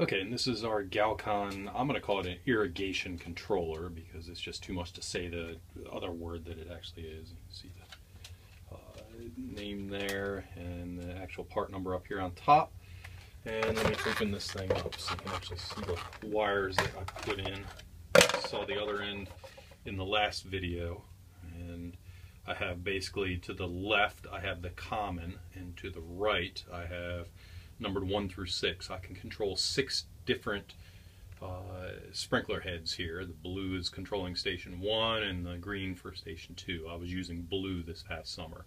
Okay, and this is our Galcon, I'm going to call it an irrigation controller because it's just too much to say the other word that it actually is. You can see the uh, name there and the actual part number up here on top. And let me open this thing up so you can actually see the wires that I put in. saw the other end in the last video. And I have basically to the left, I have the common, and to the right, I have numbered one through six. I can control six different uh, sprinkler heads here. The blue is controlling station one and the green for station two. I was using blue this past summer.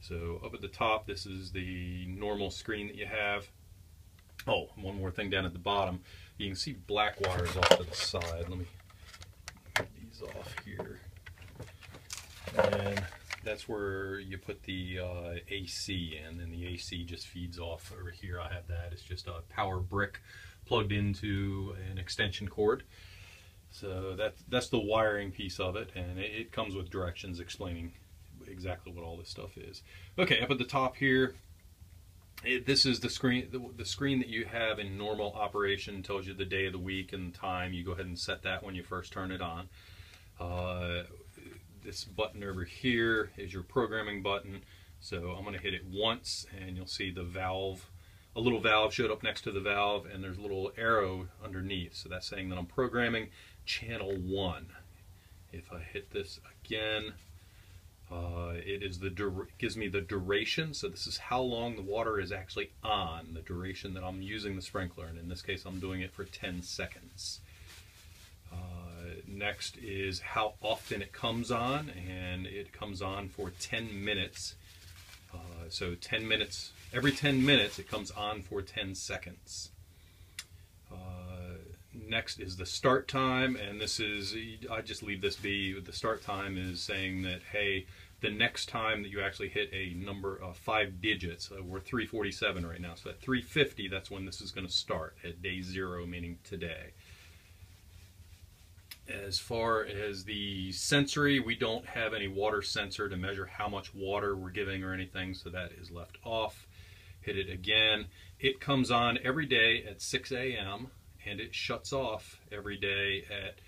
So up at the top, this is the normal screen that you have. Oh, one more thing down at the bottom. You can see black wires off to the side. Let me get these off here. And that's where you put the uh, AC in, and the AC just feeds off over here. I have that. It's just a power brick plugged into an extension cord. So that's that's the wiring piece of it, and it, it comes with directions explaining exactly what all this stuff is. Okay, up at the top here, it, this is the screen the, the, screen that you have in normal operation tells you the day of the week and time you go ahead and set that when you first turn it on uh, this button over here is your programming button. So I'm going to hit it once and you'll see the valve, a little valve showed up next to the valve and there's a little arrow underneath. So that's saying that I'm programming channel 1. If I hit this again, uh, it is the gives me the duration. So this is how long the water is actually on, the duration that I'm using the sprinkler. And in this case, I'm doing it for 10 seconds. Next is how often it comes on, and it comes on for 10 minutes. Uh, so 10 minutes, every 10 minutes it comes on for 10 seconds. Uh, next is the start time, and this is, I just leave this be. The start time is saying that, hey, the next time that you actually hit a number of five digits, uh, we're 347 right now, so at 350, that's when this is going to start, at day zero, meaning today. As far as the sensory, we don't have any water sensor to measure how much water we're giving or anything, so that is left off. Hit it again. It comes on every day at 6 a.m. and it shuts off every day at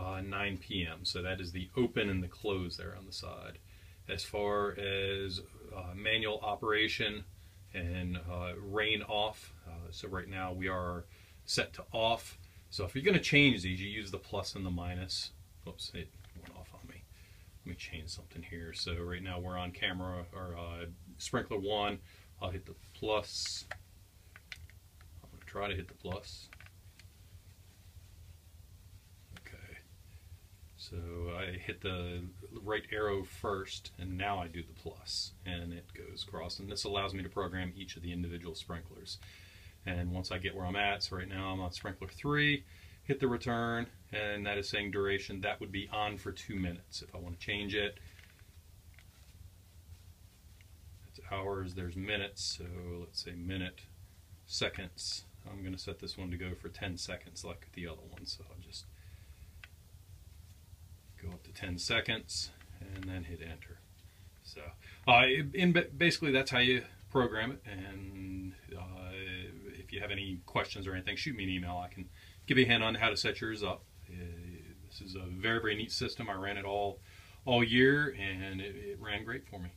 uh, 9 p.m. So that is the open and the close there on the side. As far as uh, manual operation and uh, rain off, uh, so right now we are set to off. So if you're going to change these, you use the plus and the minus. Oops, it went off on me. Let me change something here. So right now we're on camera, or uh, sprinkler one. I'll hit the plus. I'm going to try to hit the plus. Okay. So I hit the right arrow first, and now I do the plus, and it goes across. And this allows me to program each of the individual sprinklers. And once I get where I'm at, so right now I'm on sprinkler three, hit the return, and that is saying duration. That would be on for two minutes. If I want to change it, it's hours, there's minutes, so let's say minute, seconds. I'm going to set this one to go for 10 seconds like the other one, so I'll just go up to 10 seconds and then hit enter. So, uh, in basically that's how you program it, and if you have any questions or anything, shoot me an email. I can give you a hand on how to set yours up. Uh, this is a very, very neat system. I ran it all all year, and it, it ran great for me.